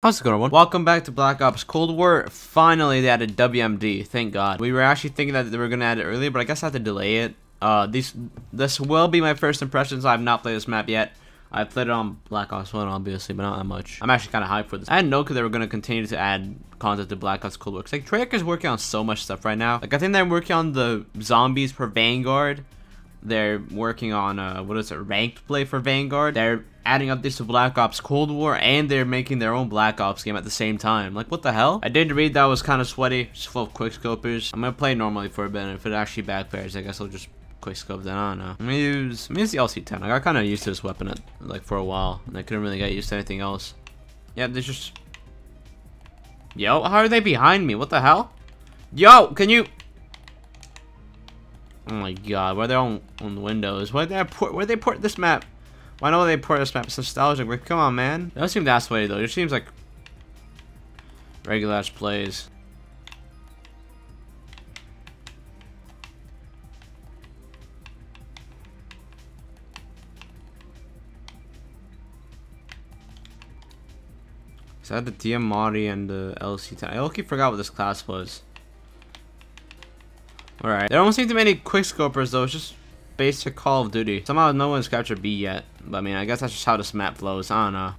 How's it going everyone? Welcome back to Black Ops Cold War. Finally they added WMD, thank god. We were actually thinking that they were gonna add it earlier, but I guess I have to delay it. Uh these this will be my first impressions. I have not played this map yet. I played it on Black Ops 1 obviously, but not that much. I'm actually kinda hyped for this. I didn't know they were gonna continue to add content to Black Ops Cold War. Like Treyarch is working on so much stuff right now. Like I think they're working on the zombies for Vanguard. They're working on uh what is it, ranked play for Vanguard. They're adding updates to Black Ops Cold War, and they're making their own Black Ops game at the same time. Like, what the hell? I did read that was kind of sweaty, just full of quickscopers. I'm gonna play normally for a bit, and if it actually backfires, I guess I'll just quickscope then. I don't know. I'm gonna use, I'm gonna use the LC-10. I got kind of used to this weapon, at, like, for a while, and I couldn't really get used to anything else. Yeah, there's just... Yo, how are they behind me? What the hell? Yo, can you... Oh my god, why they on, on the windows? Why they port, where they port this map? Why don't they port this map? It's nostalgic. Come on, man. It doesn't seem that way, though. It seems like regular ass plays. So I had the DM Mari and the LC10. I lucky forgot what this class was. Alright. There don't seem to be any quickscopers though. It's just basic Call of Duty. Somehow no one's captured B yet. But I mean, I guess that's just how this map flows. I don't know.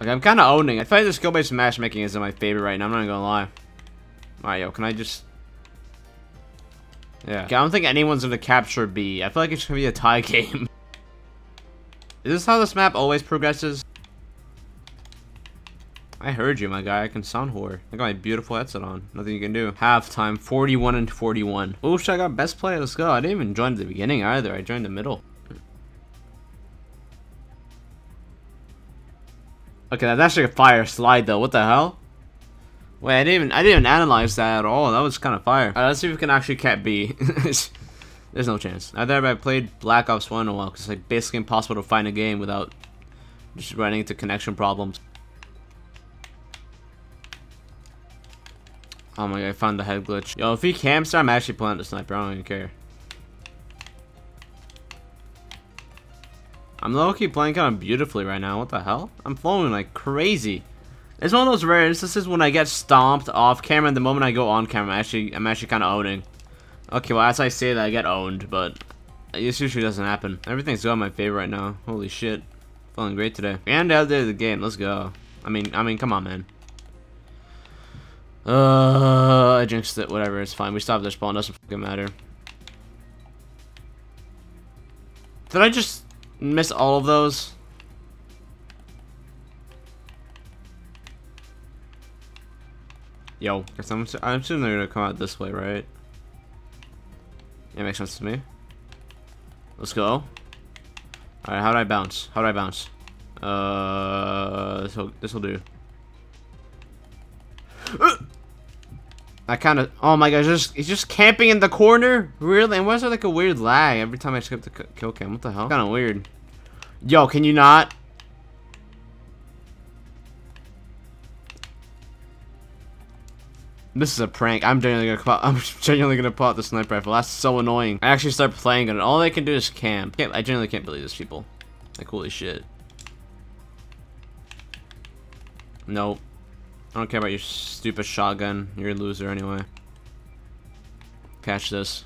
Like, I'm kind of owning. I feel like the skill-based matchmaking isn't my favorite right now. I'm not gonna lie. Alright, yo, can I just... Yeah. Okay, I don't think anyone's gonna capture B. I feel like it's gonna be a tie game. Is this how this map always progresses? I heard you, my guy. I can sound whore. I got my beautiful headset on. Nothing you can do. Halftime, 41 and 41. Oh, I got best play. Let's go. I didn't even join the beginning either. I joined the middle. Okay, that's actually a fire slide though. What the hell? Wait, I didn't even I didn't even analyze that at all. That was kind of fire. let's see if we can actually cap B. There's no chance. I've never played Black Ops 1 in a while because it's like basically impossible to find a game without just running into connection problems. Oh my god, I found the head glitch. Yo, if he camps I'm actually playing the sniper. I don't even care. I'm low-key playing kind of beautifully right now. What the hell? I'm flowing like crazy. It's one of those rare instances when I get stomped off camera and the moment I go on camera, I'm actually, I'm actually kind of owning. Okay, well, as I say that, I get owned, but this usually doesn't happen. Everything's going my favor right now. Holy shit. Feeling great today. And out there the game. Let's go. I mean, I mean, come on, man. Uh, I jinxed it. Whatever, it's fine. We stopped their spawn. Doesn't fucking matter. Did I just miss all of those? Yo, I'm, I'm assuming they're gonna come out this way, right? It makes sense to me. Let's go. Alright, how do I bounce? How do I bounce? Uh, this will do. I kind of. Oh my gosh, just he's just camping in the corner. Really? And why is there like a weird lag every time I skip the kill cam? What the hell? Kind of weird. Yo, can you not? This is a prank. I'm genuinely gonna I'm genuinely gonna pull out the sniper rifle. That's so annoying. I actually start playing it, and all they can do is camp. I genuinely can't believe this, people. Like holy shit. Nope. I don't care about your stupid shotgun. You're a loser anyway. Catch this.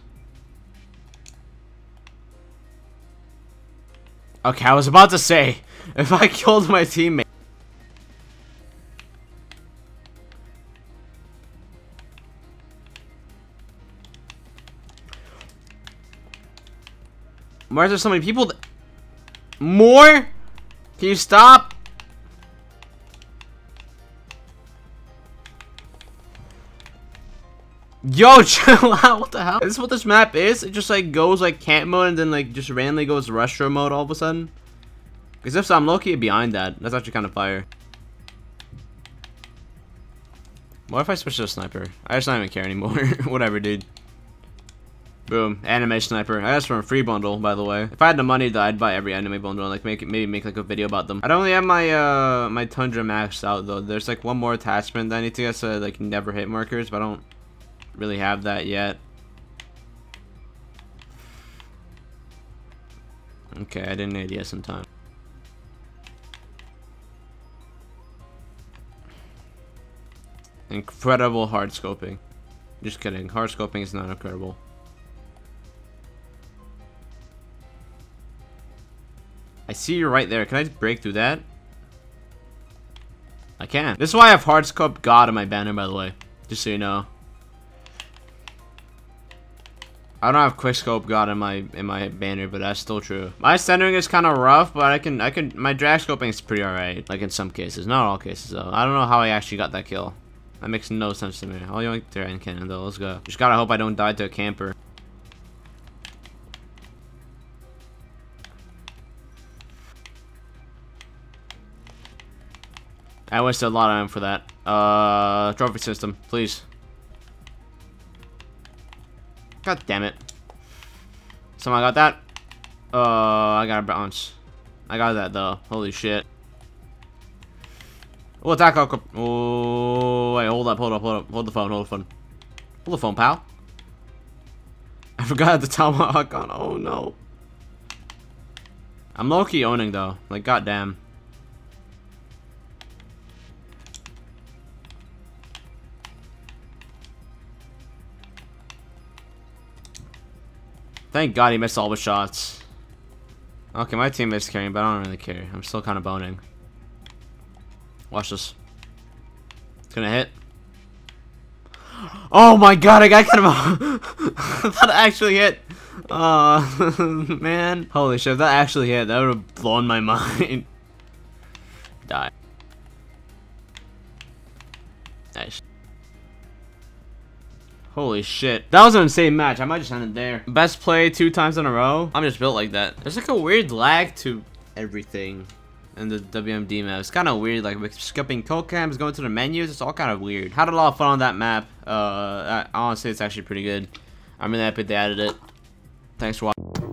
Okay, I was about to say, if I killed my teammate. Why is there so many people? More? Can you stop? Yo, chill out. What the hell? Is this what this map is? It just like goes like camp mode and then like just randomly goes restaurant mode all of a sudden? Because if so, I'm low-key behind that. That's actually kind of fire. What if I switch to a sniper? I just don't even care anymore. Whatever, dude. Boom. Anime sniper. I asked for a free bundle, by the way. If I had the money, though, I'd buy every anime bundle and like make it, maybe make like a video about them. I don't really have my uh my Tundra maxed out though. There's like one more attachment that I need to get so like never hit markers, but I don't really have that yet. Okay, I didn't ADS in time. Incredible hard scoping. Just kidding, hard scoping is not incredible. I see you right there. Can I break through that? I can. This is why I have hard scope God in my banner, by the way. Just so you know. I don't have quickscope god in my in my banner, but that's still true. My centering is kind of rough, but I can I can my drag scoping is pretty alright. Like in some cases, not all cases though. I don't know how I actually got that kill. That makes no sense to me. I'll yoink their end cannon though. Let's go. Just gotta hope I don't die to a camper. I wasted a lot of time for that. Uh, trophy system, please. God damn it. Someone got that? Uh, I got a bounce. I got that though. Holy shit. Oh, attack. Oh, wait, hold up, hold up, hold up. Hold the phone, hold the phone. Hold the phone, pal. I forgot the tomahawk on. Oh no. I'm low-key owning though. Like, goddamn. Thank God he missed all the shots. Okay, my team teammate's carrying, but I don't really care. I'm still kind of boning. Watch this. It's gonna hit. Oh my god, I got kind of that actually hit. Uh, man. Holy shit, that actually hit, that would have blown my mind. Die. Nice. Holy shit. That was an insane match. I might just end it there. Best play two times in a row. I'm just built like that. There's like a weird lag to everything in the WMD map. It's kind of weird. Like skipping kill cams, going to the menus. It's all kind of weird. Had a lot of fun on that map. Uh, I, honestly, it's actually pretty good. I'm really happy they added it. Thanks for watching.